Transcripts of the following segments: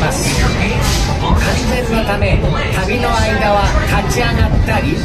ます。安全のため旅の間は立ち上がったり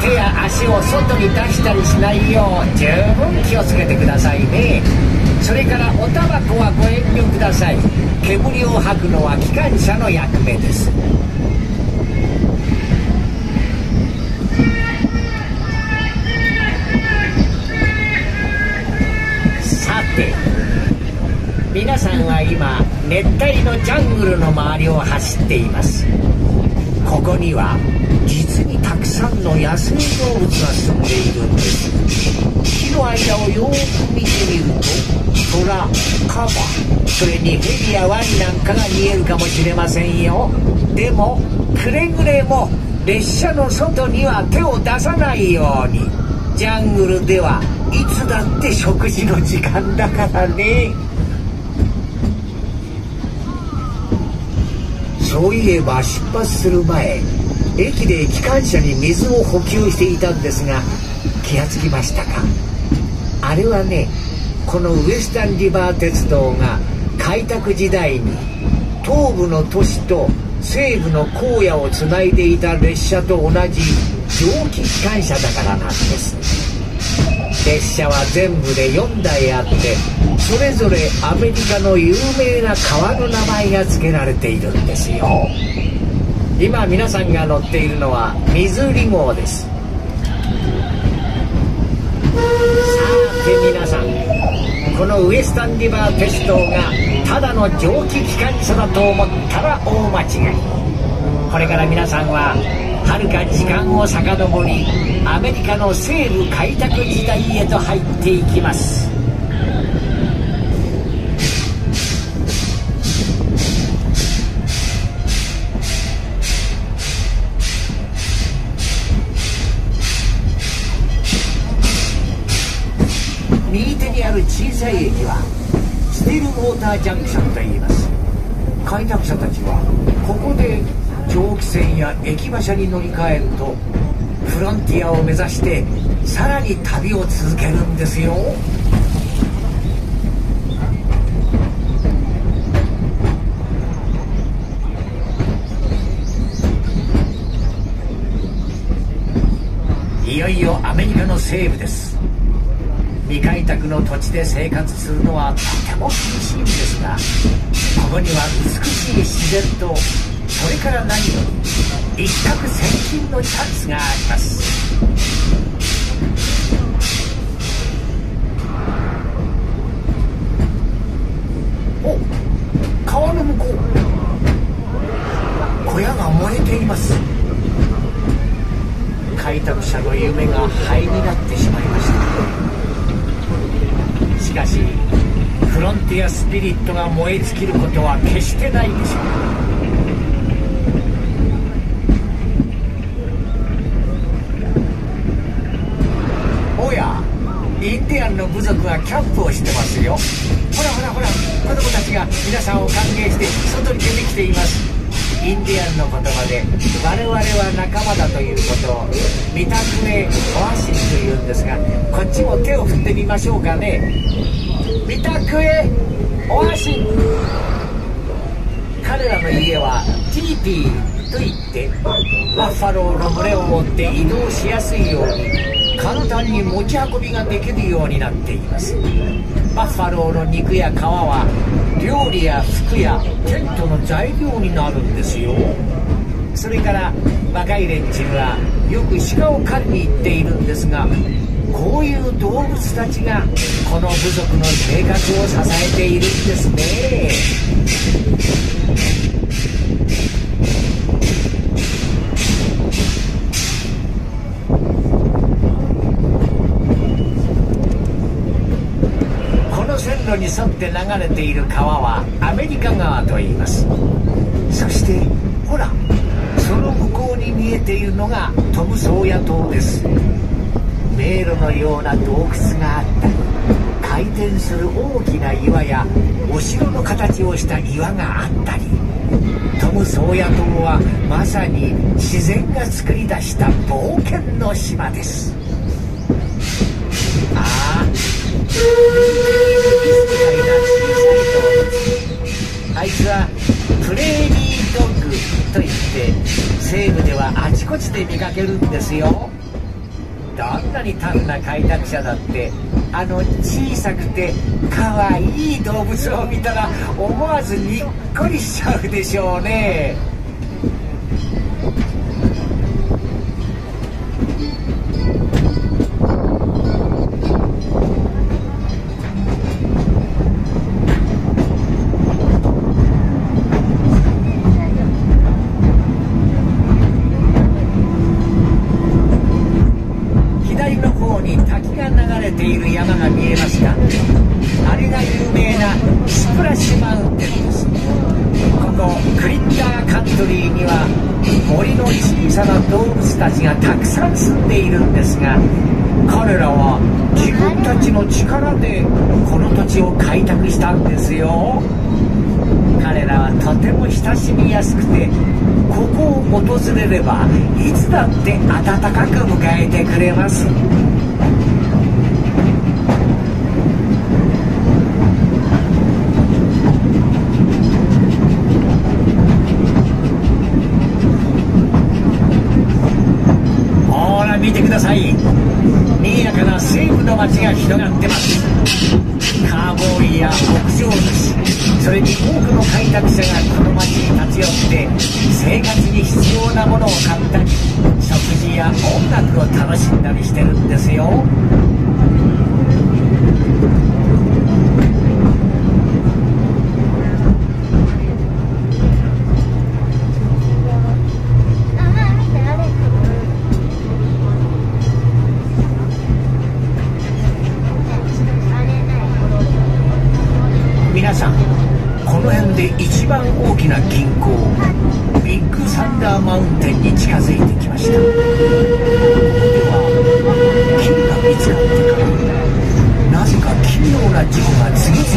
手や足を外に出したりしないよう十分気をつけてくださいね。それからおタバコはご遠慮ください。煙を吐くのは機関車の役目です。さて皆さんは今熱帯のジャングルの周りを走っています。ここには実にたくさんの野生動物が住んでいるんです。木の間をよーく見てみるとトラカバそれにヘビやワニなんかが見えるかもしれませんよ。でもくれぐれも列車の外には手を出さないように。ジャングルではいつだって食事の時間だからね。そういえば出発する前駅で機関車に水を補給していたんですが気がつきましたか？あれはねこのウエスタンリバー鉄道が開拓時代に東部の都市と西部の荒野をつないでいた列車と同じ蒸気機関車だからなんです。列車は全部で4台あってそれぞれアメリカの有名な川の名前が付けられているんですよ。今皆さんが乗っているのはミズーリ号です。さて皆さんこのウエスタンリバー鉄道がただの蒸気機関車だと思ったら大間違い。これから皆さんははるか時間を遡りアメリカの西部開拓時代へと入っていきます。右手にある小さい駅はスティルウォータージャンクションと言います。開拓者たちはここで蒸気船や駅馬車に乗り換えるとフロンティアを目指してさらに旅を続けるんですよ。いよいよアメリカの西部です。未開拓の土地で生活するのはとても厳しいんですがここには美しい自然とそれから何より一攫千金のチャンスがあります。お川の向こう。小屋が燃えています。開拓者の夢が灰になってしまいました。しかしフロンティアスピリットが燃え尽きることは決してないでしょう。インディアンの部族がキャンプをしてますよ。ほらほらほら子供たちが皆さんを歓迎して外に出てきています。インディアンの言葉で我々は仲間だということをミタクエオヤシンというんですがこっちも手を振ってみましょうかね。ミタクエオヤシン。彼らの家はティーピーといってバッファローの群れを持って移動しやすいように。簡単に持ち運びができるようになっています。バッファローの肉や皮は料理や服やテントの材料になるんですよ。それから若い連中はよく鹿を狩りに行っているんですがこういう動物たちがこの部族の生活を支えているんですね。路に沿って流れている川はアメリカ川と言います。そしてほらその向こうに見えているのがトムソーヤ島です。迷路のような洞窟があった。り回転する大きな岩やお城の形をした岩があったり。トムソーヤ島はまさに自然が作り出した冒険の島です。ああいつはプレーリードッグといって西部ではあちこちで見かけるんですよ。どんなにタフな開拓者だってあの小さくて可愛い動物を見たら思わずにっこりしちゃうでしょうね。滝が流れている山が見えますがあれが有名なスプラッシュマウンテンです。このクリッターカントリーには森の小さな動物たちがたくさん住んでいるんですが彼らは自分たちの力でこの土地を開拓したんですよ。彼らはとても親しみやすくてここを訪れればいつだって温かく迎えてくれますほら見てください。賑やかな西部の街が広がってます。カーボーイや牧場主それに多くの開拓者がこの街に立ち寄って生活に必要なものを買ったり食事や音楽を楽しんだりしてるんですよ。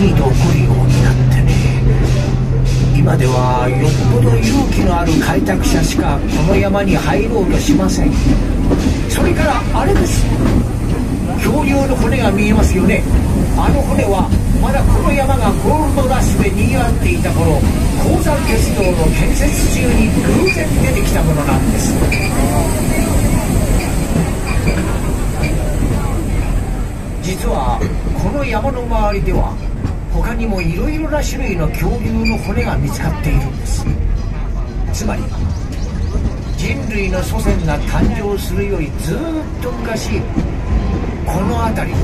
次々と起こるようになってね。今ではよっぽど勇気のある開拓者しかこの山に入ろうとしません。それからあれです。恐竜の骨が見えますよね。あの骨はまだこの山がゴールドラッシュで賑わっていた頃鉱山鉄道の建設中に偶然出てきたものなんです。実はこの山の周りでは他にもいろいろな種類の恐竜の骨が見つかっているんです。つまり人類の祖先が誕生するよりずっと昔この辺りは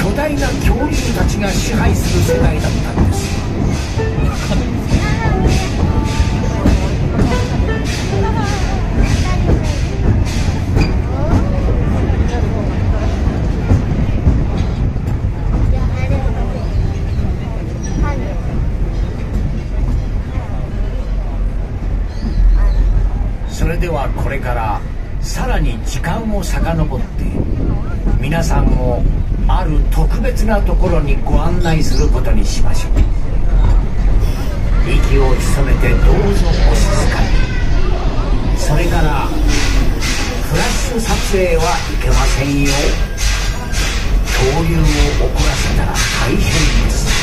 巨大な恐竜たちが支配する世界だったんです。ある特別なところにご案内することにしましょう。息を潜めてどうぞお静かに。それからフラッシュ撮影はいけませんよ。恐竜を怒らせたら大変です。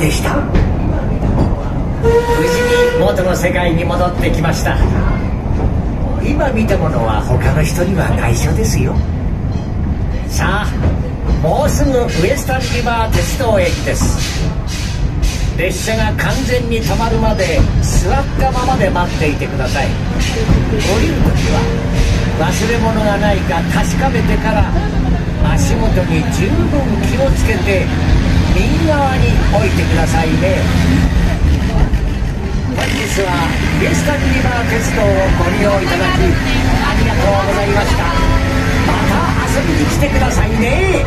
んどうでした。無事に元の世界に戻ってきました。今見たものは他の人には内緒ですよ。さあもうすぐウエスタンリバー鉄道駅です。列車が完全に止まるまで座ったままで待っていてください。降りる時は忘れ物がないか確かめてから足元に十分気をつけて右側に置いてくださいね。本日はウエスタンリバー鉄道をご利用いただきありがとうございました。また遊びに来てくださいね